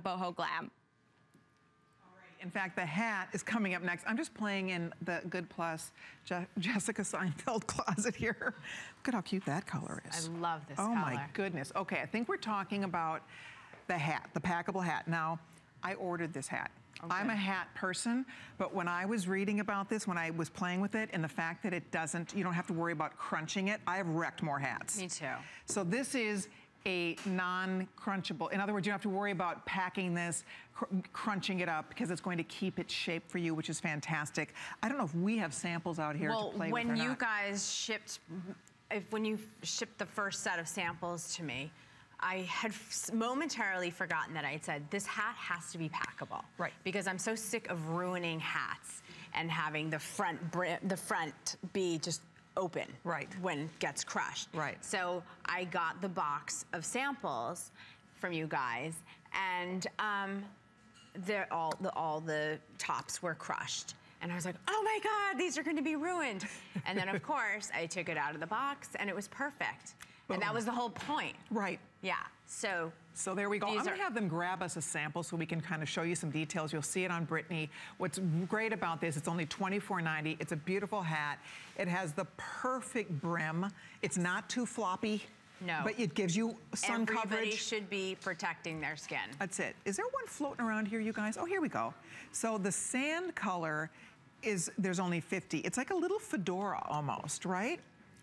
boho glam. In fact, the hat is coming up next. I'm just playing in the Good Plus Je Jessica Seinfeld closet here. Look at how cute that color is. I love this oh color. my goodness. Okay, I think we're talking about the hat, the packable hat. Now, I ordered this hat. Okay. I'm a hat person, but when I was reading about this, when I was playing with it, and the fact that it doesn't, you don't have to worry about crunching it, I have wrecked more hats. Me too. So this is a non-crunchable. In other words, you don't have to worry about packing this, cr crunching it up, because it's going to keep its shape for you, which is fantastic. I don't know if we have samples out here well, to play with Well, when you not. guys shipped, if, when you shipped the first set of samples to me, I had momentarily forgotten that I had said, this hat has to be packable. Right. Because I'm so sick of ruining hats and having the front, the front be just open right. when it gets crushed. Right. So I got the box of samples from you guys and um, they're all, the, all the tops were crushed. And I was like, oh my God, these are gonna be ruined. and then of course, I took it out of the box and it was perfect. And that was the whole point. Right. Yeah, so. So there we go. I'm gonna have them grab us a sample so we can kind of show you some details. You'll see it on Brittany. What's great about this, it's only $24.90. It's a beautiful hat. It has the perfect brim. It's not too floppy. No. But it gives you sun Everybody coverage. Everybody should be protecting their skin. That's it. Is there one floating around here, you guys? Oh, here we go. So the sand color is, there's only 50. It's like a little fedora almost, right?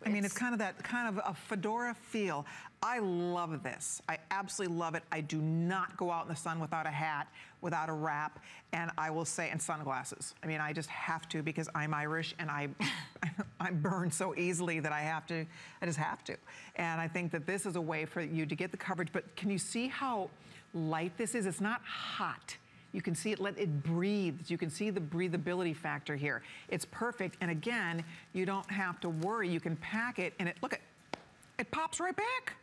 I mean, it's kind of that kind of a fedora feel. I love this. I absolutely love it. I do not go out in the sun without a hat, without a wrap, and I will say, and sunglasses. I mean, I just have to because I'm Irish and I, I burn so easily that I have to, I just have to. And I think that this is a way for you to get the coverage, but can you see how light this is? It's not hot. You can see it, let it breathe. You can see the breathability factor here. It's perfect. And again, you don't have to worry. You can pack it and it, look at, it pops right back.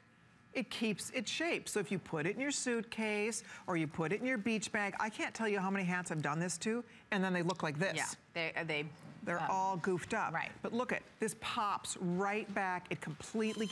It keeps its shape. So if you put it in your suitcase or you put it in your beach bag, I can't tell you how many hats I've done this to, and then they look like this. Yeah, they, uh, they they're um, all goofed up. Right. But look at, this pops right back. It completely